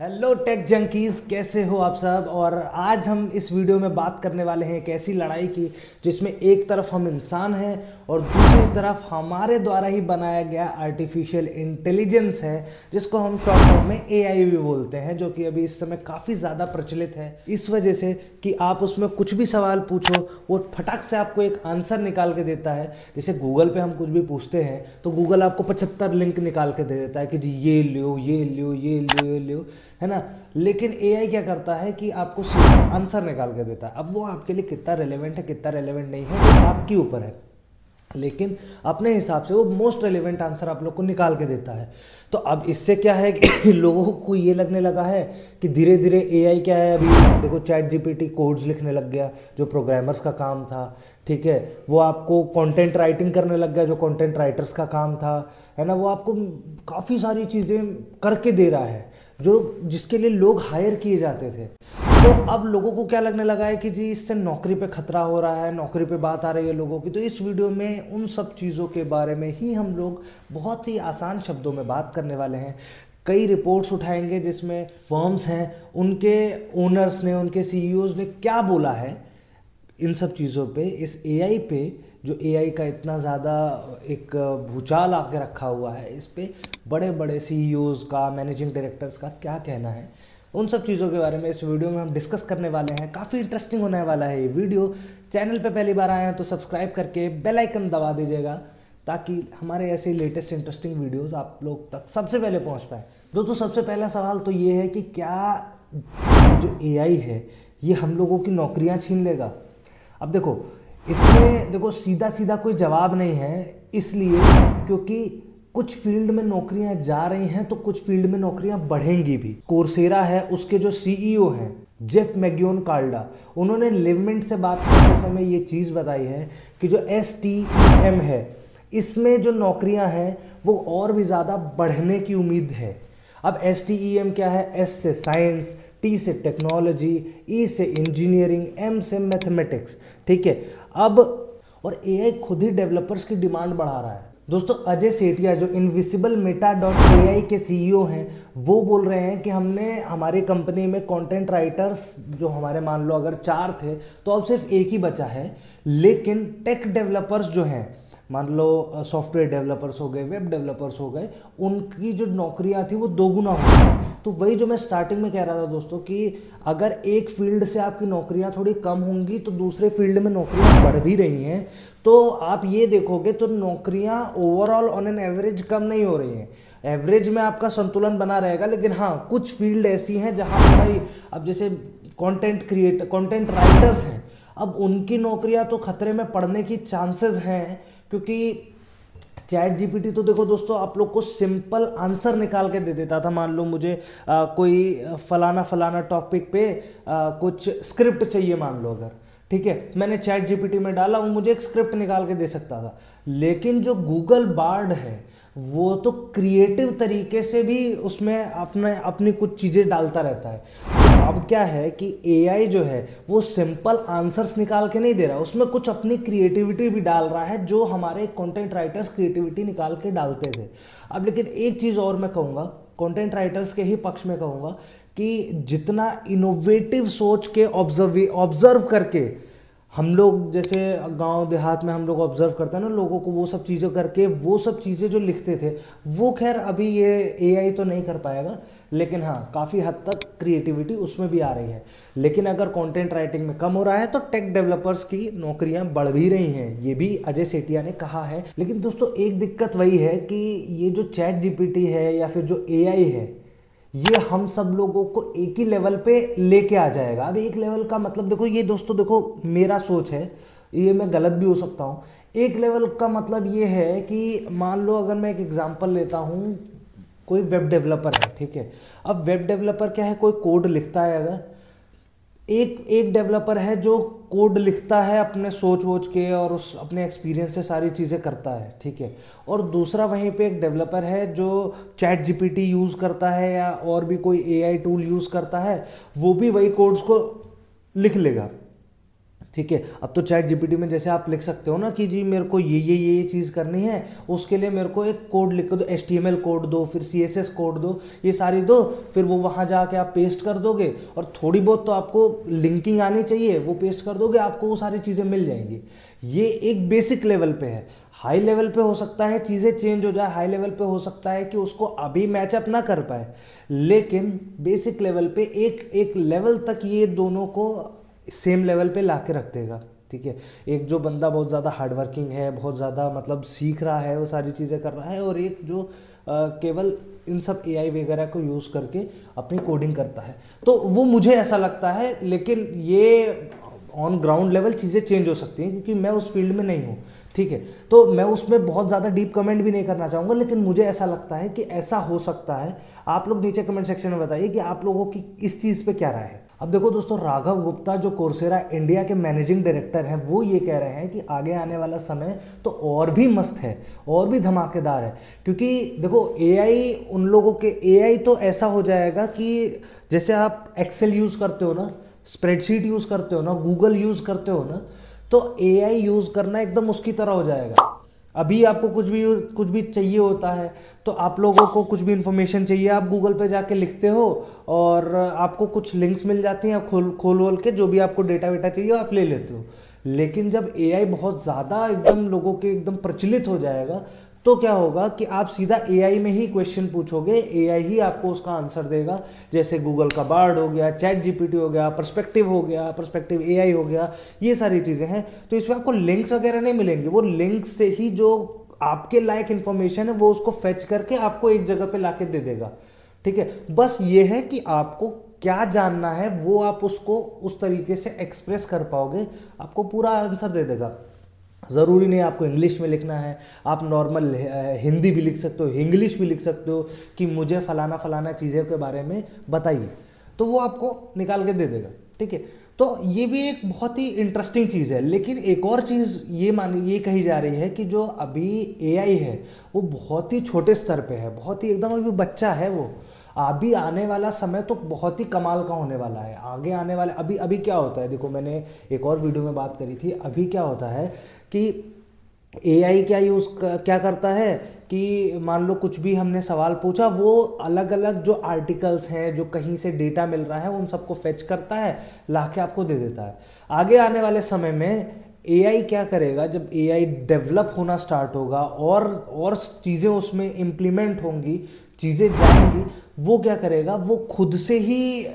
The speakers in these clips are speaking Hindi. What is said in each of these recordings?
हेलो टेक जंकीज कैसे हो आप सब? और आज हम इस वीडियो में बात करने वाले हैं एक ऐसी लड़ाई की, जिसमें एक तरफ़ हम इंसान हैं और दूसरी तरफ़ हमारे द्वारा ही बनाया गया आर्टिफिशियल इंटेलिजेंस है, जिसको हम शॉर्ट में एआई भी बोलते हैं, जो कि अभी इस समय काफ़ी ज़्यादा प्रचलित है। इस वजह से कि आप उसमें कुछ भी सवाल पूछो, वो फटाक से आपको एक आंसर निकाल के देता है। जैसे गूगल पे हम कुछ भी पूछते हैं तो गूगल आपको पचहत्तर लिंक निकाल के दे देता है कि जी, ये लो ये लो ये लो ये लो है ना? लेकिन एआई क्या करता है कि आपको आंसर निकाल के देता है। अब वो आपके लिए कितना रेलिवेंट है, कितना रेलिवेंट नहीं है आपके ऊपर है। लेकिन अपने हिसाब से वो मोस्ट रेलिवेंट आंसर आप लोग को निकाल के देता है। तो अब इससे क्या है कि लोगों को ये लगने लगा है कि धीरे धीरे एआई क्या है अभी? देखो चैट जीपीटी कोड्स लिखने लग गया, जो प्रोग्रामर्स का काम था, ठीक है? वो आपको कंटेंट राइटिंग करने लग गया, जो कंटेंट राइटर्स का काम था, है ना? वो आपको काफ़ी सारी चीज़ें करके दे रहा है। जो जिसके लिए लोग हायर किए जाते थे। तो अब लोगों को क्या लगने लगा है कि जी, इससे नौकरी पे खतरा हो रहा है, नौकरी पे बात आ रही है लोगों की। तो इस वीडियो में उन सब चीज़ों के बारे में ही हम लोग बहुत ही आसान शब्दों में बात करने वाले हैं। कई रिपोर्ट्स उठाएँगे जिसमें फर्म्स हैं, उनके ओनर्स ने, उनके सीईओज ने क्या बोला है इन सब चीज़ों पे, इस एआई पे, जो एआई का इतना ज़्यादा एक भूचाल आके रखा हुआ है इस पर बड़े बड़े सी का मैनेजिंग डायरेक्टर्स का क्या कहना है? उन सब चीज़ों के बारे में इस वीडियो में हम डिस्कस करने वाले हैं। काफ़ी इंटरेस्टिंग होने वाला है ये वीडियो। चैनल पे पहली बार आए हैं तो सब्सक्राइब करके बेल आइकन दबा दीजिएगा, ताकि हमारे ऐसे लेटेस्ट इंटरेस्टिंग वीडियोस आप लोग तक सबसे पहले पहुँच पाए। दोस्तों, सबसे पहला सवाल तो ये है कि क्या जो एआई है, ये हम लोगों की नौकरियाँ छीन लेगा? अब देखो, इसमें देखो सीधा सीधा कोई जवाब नहीं है, इसलिए क्योंकि कुछ फ़ील्ड में नौकरियाँ जा रही हैं तो कुछ फ़ील्ड में नौकरियाँ बढ़ेंगी भी। कोर्सेरा है, उसके जो सीईओ हैं, जेफ मैग्योन कार्डा, उन्होंने लिवमेंट से बात करते समय ये चीज़ बताई है कि जो एस टी एम है, इसमें जो नौकरियाँ हैं, वो और भी ज़्यादा बढ़ने की उम्मीद है। अब एस टी ई एम क्या है? एस से साइंस टी से टेक्नोलॉजी ई से इंजीनियरिंग एम से मैथमेटिक्स ठीक है? अब, और एआई खुद ही डेवलपर्स की डिमांड बढ़ा रहा है। दोस्तों, अजय सेठिया जो Invisible Meta dot A I के सीईओ हैं, वो बोल रहे हैं कि हमने हमारे कंपनी में कंटेंट राइटर्स जो हमारे मान लो अगर चार थे तो अब सिर्फ़ एक ही बचा है। लेकिन टेक डेवलपर्स जो हैं, मान लो सॉफ्टवेयर डेवलपर्स हो गए वेब डेवलपर्स हो गए, उनकी जो नौकरियाँ थी वो दोगुना हो गई। तो वही जो मैं स्टार्टिंग में कह रहा था दोस्तों कि अगर एक फ़ील्ड से आपकी नौकरियाँ थोड़ी कम होंगी तो दूसरे फ़ील्ड में नौकरियाँ बढ़ भी रही हैं। तो आप ये देखोगे तो नौकरियाँ ओवरऑल ऑन एन एवरेज कम नहीं हो रही हैं। एवरेज में आपका संतुलन बना रहेगा, लेकिन हाँ कुछ फ़ील्ड ऐसी हैं जहाँ भाई, अब जैसे कंटेंट क्रिएट कंटेंट राइटर्स हैं, अब उनकी नौकरियाँ तो खतरे में पड़ने की चांसेस हैं, क्योंकि चैट जीपीटी तो देखो दोस्तों आप लोग को सिंपल आंसर निकाल के दे देता था। मान लो मुझे आ, कोई फलाना फलाना टॉपिक पे आ, कुछ स्क्रिप्ट चाहिए मान लो अगर ठीक है? मैंने चैट जीपीटी में डाला वो मुझे एक स्क्रिप्ट निकाल के दे सकता था। लेकिन जो गूगल बार्ड है वो तो क्रिएटिव तरीके से भी उसमें अपने अपनी कुछ चीज़ें डालता रहता है। अब क्या है कि एआई जो है, वो सिंपल आंसर्स निकाल के नहीं दे रहा। उसमें कुछ अपनी क्रिएटिविटी भी डाल रहा है, जो हमारे कंटेंट राइटर्स क्रिएटिविटी निकाल के डालते थे। अब लेकिन एक चीज़ और मैं कहूँगा कंटेंट राइटर्स के ही पक्ष में कहूँगा कि जितना इनोवेटिव सोच के ऑब्ज़र्व ऑब्ज़र्व करके हम लोग जैसे गाँव देहात में हम लोग ऑब्ज़र्व करते हैं ना लोगों को, वो सब चीज़ें करके, वो सब चीज़ें जो लिखते थे, वो खैर अभी ये एआई तो नहीं कर पाएगा, लेकिन हाँ काफ़ी हद तक क्रिएटिविटी उसमें भी आ रही है। लेकिन अगर कंटेंट राइटिंग में कम हो रहा है तो टेक डेवलपर्स की नौकरियाँ बढ़ भी रही हैं, ये भी अजय सेठिया ने कहा है। लेकिन दोस्तों, एक दिक्कत वही है कि ये जो चैट जीपीटी है या फिर जो एआई है ये हम सब लोगों को एक ही लेवल पे लेके आ जाएगा। अब एक लेवल का मतलब देखो, ये दोस्तों देखो, मेरा सोच है, ये मैं गलत भी हो सकता हूँ। एक लेवल का मतलब ये है कि मान लो अगर मैं एक एग्जांपल लेता हूँ, कोई वेब डेवलपर है, ठीक है? अब वेब डेवलपर क्या है? कोई कोड लिखता है अगर एक एक डेवलपर है जो कोड लिखता है अपने सोच वोच के और उस, अपने एक्सपीरियंस से सारी चीज़ें करता है, ठीक है? और दूसरा वहीं पे एक डेवलपर है जो चैट जीपीटी यूज़ करता है या और भी कोई एआई टूल यूज़ करता है, वो भी वही कोड्स को लिख लेगा। ठीक है? अब तो चैट जीपीटी में जैसे आप लिख सकते हो ना कि जी मेरे को ये ये ये चीज़ करनी है, उसके लिए मेरे को एक कोड लिख दो एच कोड दो, फिर सीएसएस कोड दो, ये सारी दो, फिर वो वहाँ जाके आप पेस्ट कर दोगे और थोड़ी बहुत तो आपको लिंकिंग आनी चाहिए, वो पेस्ट कर दोगे, आपको वो सारी चीज़ें मिल जाएँगी। ये एक बेसिक लेवल पे है। हाई लेवल पे हो सकता है चीज़ें चेंज हो जाए हाई लेवल पे हो सकता है कि उसको अभी मैचअप ना कर पाए। लेकिन बेसिक लेवल पे एक एक लेवल तक ये दोनों को सेम लेवल पे ला के रख देगा ठीक है? एक जो बंदा बहुत ज़्यादा हार्डवर्किंग है बहुत ज़्यादा मतलब सीख रहा है वो सारी चीज़ें कर रहा है और एक जो आ, केवल इन सब एआई वगैरह को यूज़ करके अपनी कोडिंग करता है। तो वो मुझे ऐसा लगता है लेकिन ये ऑन ग्राउंड लेवल चीज़ें चेंज हो सकती हैं क्योंकि मैं उस फ़ील्ड में नहीं हूँ ठीक है? तो मैं उसमें बहुत ज़्यादा डीप कमेंट भी नहीं करना चाहूँगा लेकिन मुझे ऐसा लगता है कि ऐसा हो सकता है। आप लोग नीचे कमेंट सेक्शन में बताइए कि आप लोगों की इस चीज़ पे क्या राय है। अब देखो दोस्तों, राघव गुप्ता जो कोर्सेरा इंडिया के मैनेजिंग डायरेक्टर हैं, वो ये कह रहे हैं कि आगे आने वाला समय तो और भी मस्त है, और भी धमाकेदार है। क्योंकि देखो एआई उन लोगों के एआई तो ऐसा हो जाएगा कि जैसे आप एक्सेल यूज़ करते हो ना स्प्रेडशीट यूज़ करते हो ना गूगल यूज़ करते हो ना तो एआई यूज़ करना एकदम उसकी तरह हो जाएगा। अभी आपको कुछ भी कुछ भी चाहिए होता है तो आप लोगों को कुछ भी इन्फॉर्मेशन चाहिए, आप गूगल पे जाके लिखते हो और आपको कुछ लिंक्स मिल जाती हैं, खोल खोल वोल के जो भी आपको डेटा वेटा चाहिए, आप ले लेते हो। लेकिन जब एआई बहुत ज़्यादा एकदम लोगों के एकदम प्रचलित हो जाएगा तो क्या होगा कि आप सीधा एआई में ही क्वेश्चन पूछोगे एआई ही आपको उसका आंसर देगा। जैसे गूगल का बार्ड हो गया चैट जीपीटी हो गया परस्पेक्टिव हो गया परस्पेक्टिव ए हो गया, ये सारी चीज़ें हैं। तो इसमें आपको लिंक्स वगैरह नहीं मिलेंगे। वो लिंक से ही जो आपके लायक इन्फॉर्मेशन है, वो उसको फेच करके आपको एक जगह पे लाके दे देगा। ठीक है? बस ये है कि आपको क्या जानना है, वो आप उसको उस तरीके से एक्सप्रेस कर पाओगे। आपको पूरा आंसर दे देगा। ज़रूरी नहीं आपको इंग्लिश में लिखना है। आप नॉर्मल हिंदी भी लिख सकते हो, इंग्लिश भी लिख सकते हो कि मुझे फलाना फलाना चीज़ों के बारे में बताइए। तो वो आपको निकाल के दे देगा, ठीक है? तो ये भी एक बहुत ही इंटरेस्टिंग चीज़ है। लेकिन एक और चीज़ ये मान, ये कही जा रही है कि जो अभी एआई है, वो बहुत ही छोटे स्तर पे है, बहुत ही एकदम अभी बच्चा है वो। अभी आने वाला समय तो बहुत ही कमाल का होने वाला है। आगे आने वाले, अभी अभी क्या होता है? देखो, मैंने एक और वीडियो में बात करी थी, अभी क्या होता है कि एआई क्या यूज़ क्या करता है कि मान लो कुछ भी हमने सवाल पूछा, वो अलग अलग जो आर्टिकल्स हैं, जो कहीं से डेटा मिल रहा है, उन सबको फेच करता है ला के आपको दे देता है। आगे आने वाले समय में एआई क्या करेगा, जब एआई डेवलप होना स्टार्ट होगा और और चीज़ें उसमें इम्प्लीमेंट होंगी चीज़ें जाएँगी वो क्या करेगा? वो खुद से ही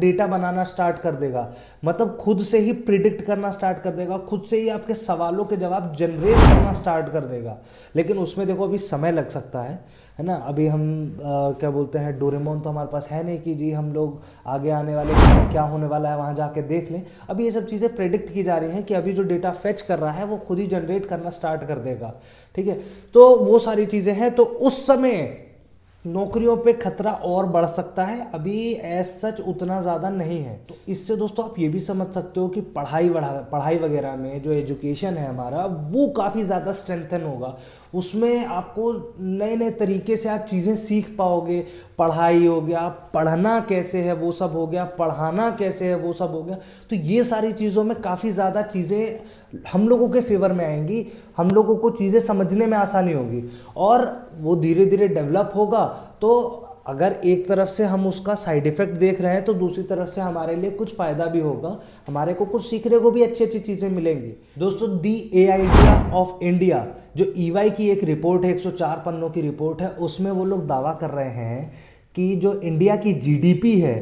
डेटा बनाना स्टार्ट कर देगा। मतलब खुद से ही प्रिडिक्ट करना स्टार्ट कर देगा खुद से ही आपके सवालों के जवाब जनरेट करना स्टार्ट कर देगा। लेकिन उसमें देखो अभी समय लग सकता है है ना? अभी हम आ, क्या बोलते हैं डोरेमोन तो हमारे पास है नहीं कि जी हम लोग आगे आने वाले क्या होने वाला है वहाँ जाके देख लें। अभी ये सब चीज़ें प्रेडिक्ट की जा रही हैं कि अभी जो डेटा फेच कर रहा है वो खुद ही जनरेट करना स्टार्ट कर देगा। ठीक है? तो वो सारी चीज़ें हैं तो उस समय नौकरियों पे खतरा और बढ़ सकता है, अभी एज सच उतना ज़्यादा नहीं है। तो इससे दोस्तों आप ये भी समझ सकते हो कि पढ़ाई बढ़ा, पढ़ाई वगैरह में जो एजुकेशन है हमारा, वो काफ़ी ज़्यादा स्ट्रेंथन होगा। उसमें आपको नए नए तरीके से आप चीज़ें सीख पाओगे। पढ़ाई हो गया, पढ़ना कैसे है, वो सब हो गया, पढ़ाना कैसे है, वो सब हो गया। तो ये सारी चीज़ों में काफ़ी ज़्यादा चीज़ें हम लोगों के फेवर में आएँगी। हम लोगों को चीज़ें समझने में आसानी होगी। और वो धीरे धीरे डेवलप होगा तो अगर एक तरफ़ से हम उसका साइड इफ़ेक्ट देख रहे हैं तो दूसरी तरफ़ से हमारे लिए कुछ फ़ायदा भी होगा। हमारे को कुछ सीखने को भी अच्छी अच्छी चीज़ें मिलेंगी। दोस्तों the a idea of India जो ई e की एक रिपोर्ट है 104 पन्नों की रिपोर्ट है, उसमें वो लोग दावा कर रहे हैं कि जो इंडिया की जीडीपी है,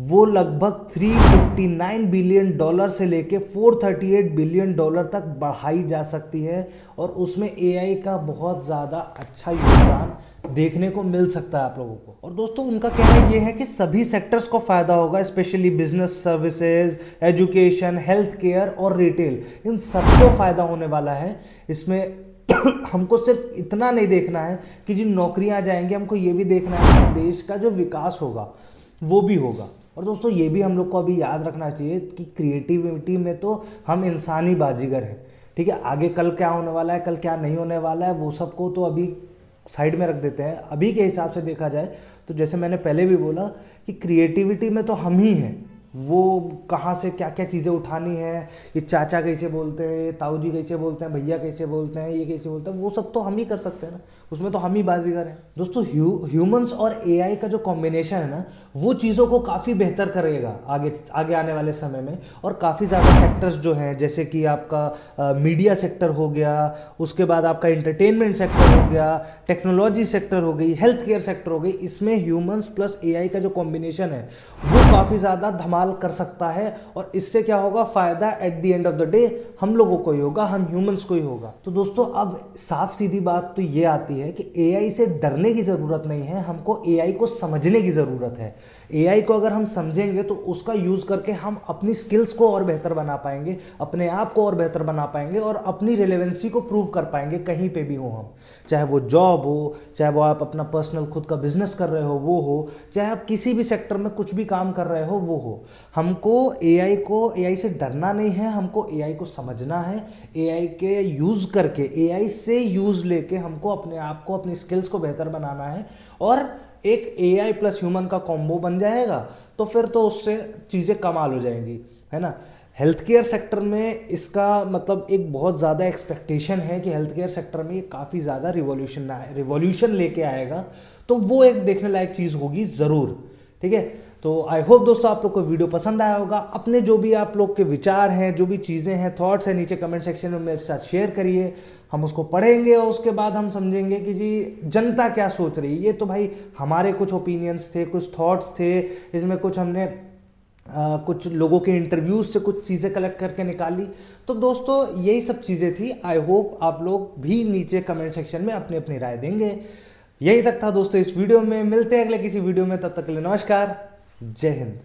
वो लगभग 359 बिलियन डॉलर से लेके 438 बिलियन डॉलर तक बढ़ाई जा सकती है, और उसमें एआई का बहुत ज़्यादा अच्छा योगदान देखने को मिल सकता है आप लोगों को। और दोस्तों, उनका कहना ये है कि सभी सेक्टर्स को फ़ायदा होगा specially business services education health care और रिटेल इन सबको फ़ायदा होने वाला है। इसमें हमको सिर्फ़ इतना नहीं देखना है कि जिन नौकरियाँ जाएँगी, हमको ये भी देखना है कि देश का जो विकास होगा, वो भी होगा। और दोस्तों, ये भी हम लोग को अभी याद रखना चाहिए कि क्रिएटिविटी में तो हम इंसानी बाजीगर हैं। ठीक है, आगे कल क्या होने वाला है, कल क्या नहीं होने वाला है, वो सबको तो अभी साइड में रख देते हैं। अभी के हिसाब से देखा जाए तो जैसे मैंने पहले भी बोला कि क्रिएटिविटी में तो हम ही हैं। वो कहाँ से क्या क्या चीज़ें उठानी है, ये चाचा कैसे बोलते हैं, ये ताऊ जी कैसे बोलते हैं, भैया कैसे बोलते हैं, ये कैसे बोलते हैं, वो सब तो हम ही कर सकते हैं ना। उसमें तो हम ही बाजीगर हैं। दोस्तों ह्यूमंस और एआई का जो कॉम्बिनेशन है ना वो चीज़ों को काफ़ी बेहतर करेगा आगे आगे आने वाले समय में। और काफ़ी ज़्यादा सेक्टर्स जो हैं, जैसे कि आपका मीडिया सेक्टर हो गया, उसके बाद आपका इंटरटेनमेंट सेक्टर हो गया टेक्नोलॉजी सेक्टर हो गई हेल्थ केयर सेक्टर हो गई, इसमें ह्यूमंस प्लस एआई का जो कॉम्बिनेशन है, वो काफ़ी ज़्यादा धमाल कर सकता है। और इससे क्या होगा? फ़ायदा at the end of the day हम लोगों को ही होगा, हम ह्यूमंस को ही होगा। तो दोस्तों, अब साफ़ सीधी बात तो ये आती है कि एआई से डरने की ज़रूरत नहीं है, हमको एआई को समझने की ज़रूरत है। एआई को अगर हम समझेंगे तो उसका यूज़ करके हम अपनी स्किल्स को और बेहतर बना पाएँगे, अपने आप को और बेहतर बना पाएँगे और अपनी रिलेवेंसी को प्रूव कर पाएँगे, कहीं पे भी हो हम। चाहे वो जॉब हो, चाहे वो आप अपना पर्सनल खुद का बिज़नेस कर रहे हो, वो हो, चाहे आप किसी भी सेक्टर में कुछ भी काम कर रहे हो, वो हो। हमको AI को AI से डरना नहीं है, हमको AI को समझना है। AI के यूज़ करके AI से यूज़ लेके हमको अपने आप को, अपनी स्किल्स को बेहतर बनाना है। और एक ए आई प्लस ह्यूमन का कॉम्बो बन जाएगा तो फिर तो उससे चीज़ें कमाल हो जाएँगी, है ना? हेल्थ केयर सेक्टर में इसका मतलब एक बहुत ज़्यादा एक्सपेक्टेशन है कि हेल्थ केयर सेक्टर में ये काफ़ी ज़्यादा रिवॉल्यूशन रिवोल्यूशन लेके आएगा तो वो एक देखने लायक चीज़ होगी ज़रूर, ठीक है? तो आई होप दोस्तों आप लोग को वीडियो पसंद आया होगा। अपने जो भी आप लोग के विचार हैं, जो भी चीज़ें हैं थॉट्स हैं, नीचे कमेंट सेक्शन में मेरे साथ शेयर करिए। हम उसको पढ़ेंगे और उसके बाद हम समझेंगे कि जी जनता क्या सोच रही है? ये तो भाई हमारे कुछ ओपिनियंस थे कुछ थॉट्स थे। इसमें कुछ हमने आ, कुछ लोगों के इंटरव्यूज़ से कुछ चीज़ें कलेक्ट करके निकाली। तो दोस्तों यही सब चीज़ें थी। आई होप आप लोग भी नीचे कमेंट सेक्शन में अपनी अपनी राय देंगे। यही तक था दोस्तों इस वीडियो में। मिलते हैं अगले किसी वीडियो में। तब तक के लिए नमस्कार। जय हिंद।